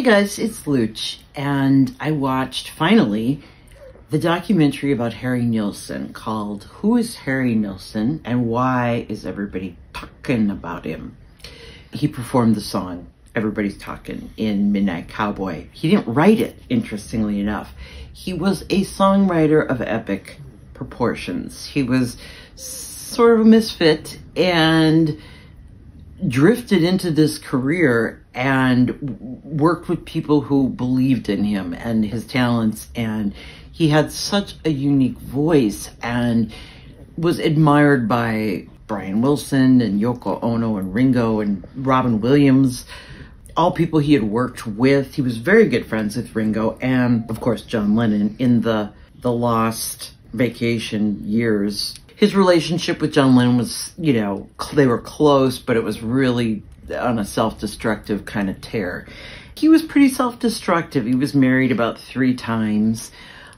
Hey guys, it's Looch, and I watched finally the documentary about Harry Nilsson called Who is Harry Nilsson and Why is Everybody Talking About Him? He performed the song Everybody's Talking in Midnight Cowboy. He didn't write it, interestingly enough. He was a songwriter of epic proportions. He was sort of a misfit and drifted into this career and worked with people who believed in him and his talents. And he had such a unique voice and was admired by Brian Wilson and Yoko Ono and Ringo and Robin Williams all people he had worked with. He was very good friends with Ringo and of course John Lennon in the the lost vacation years. His relationship with John Lennon was, you know, they were close, but it was really on a self-destructive kind of tear. He was pretty self-destructive. He was married about three times,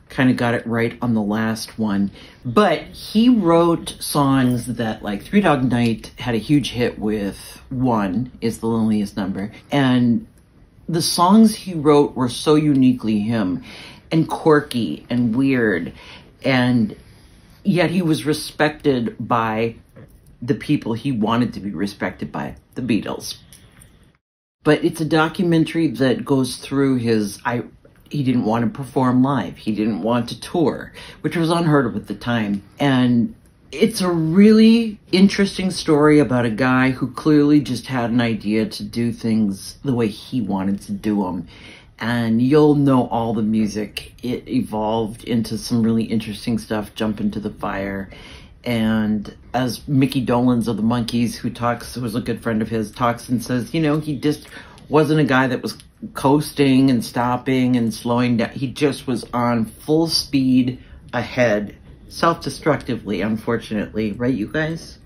kind of got it right on the last one. But he wrote songs that, like Three Dog Night had a huge hit with One is the Loneliest Number. And the songs he wrote were so uniquely him and quirky and weird. And yet he was respected by the people he wanted to be respected by, the Beatles. But it's a documentary that goes through his I he didn't want to perform live. He didn't want to tour, which was unheard of at the time. And it's a really interesting story about a guy who clearly just had an idea to do things the way he wanted to do them and you'll know all the music. It evolved into some really interesting stuff, Jump into the Fire. And as Micky Dolenz of the Monkees, who talks, who was a good friend of his, talks and says, you know, he just wasn't a guy that was coasting and stopping and slowing down. He just was on full speed ahead, self-destructively, unfortunately. Right, you guys?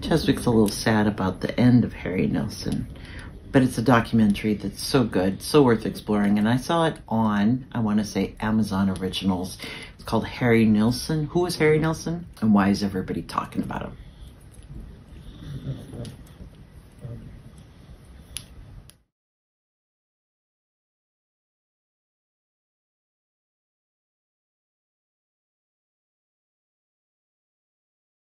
Cheswick's a little sad about the end of Harry Nilsson but it's a documentary that's so good, so worth exploring. And I saw it on, I want to say, Amazon Originals. It's called Harry Nilsson. Who is Harry Nilsson? And why is everybody talking about him?